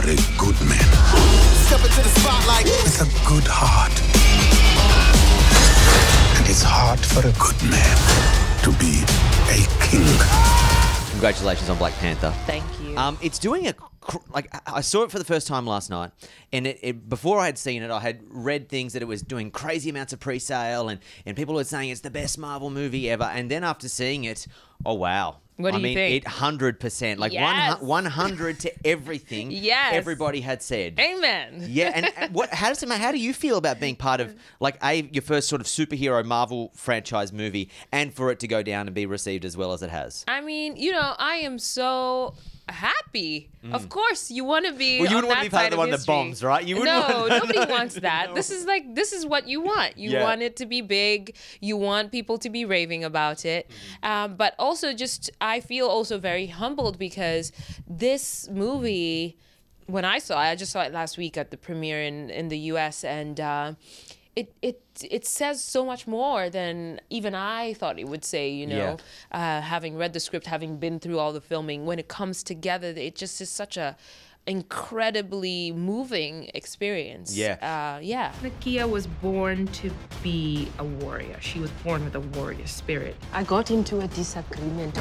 are a good man. Step into the spotlight. With a good heart. And it's hard for a good man to be a king. Congratulations on Black Panther. Thank you. Um, it's doing a like I- I saw it for the first time last night, and it, it before I had seen it, I had read things that it was doing crazy amounts of pre-sale, and and people were saying it's the best Marvel movie ever. And then after seeing it, oh wow. What do I you mean, think? it hundred percent, like Yes. one hundred to everything. Yes. everybody had said. Amen. Yeah, and and what? How does it? How do you feel about being part of like a your first sort of superhero Marvel franchise movie, and for it to go down and be received as well as it has? I mean, you know, I am so happy. Of course, you want to be. Mm. Well, you wouldn't want to be part of the one that bombs, right? You wouldn't no, want- nobody wants that. This is like this is what you want. You Yeah. want it to be big. You want people to be raving about it. Mm-hmm. Um, but also, just I feel also very humbled because this movie, when I saw it, I just saw it last week at the premiere in in the U.S. and. Uh, it, it it says so much more than even I thought it would say. You know, uh, having read the script, having been through all the filming, when it comes together, it just is such a incredibly moving experience. Yeah. Uh, yeah. Nakia was born to be a warrior. She was born with a warrior spirit. I got into a disagreement.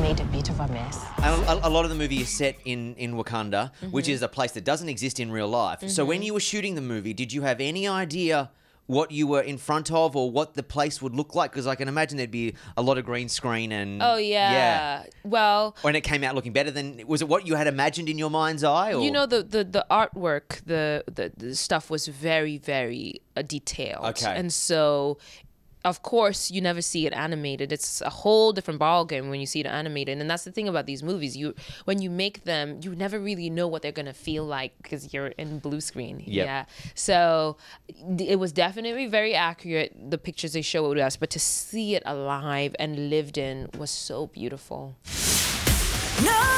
Made a bit of a mess. And a, a lot of the movie is set in, in Wakanda, which Mm-hmm. is a place that doesn't exist in real life. So when you were shooting the movie, did you have any idea what you were in front of or what the place would look like? Because I can imagine there'd be a lot of green screen and Oh yeah. yeah. Well, When it came out looking better than was it what you had imagined in your mind's eye? Or? you know the, the the artwork, the the, the stuff was very very uh, detailed. Okay. And so. Of course, you never see it animated. It's a whole different ballgame when you see it animated, and that's the thing about these movies. You, when you make them, you never really know what they're gonna feel like because you're in blue screen. Yep. Yeah. So it was definitely very accurate. The pictures they showed us, but to see it alive and lived in was so beautiful. No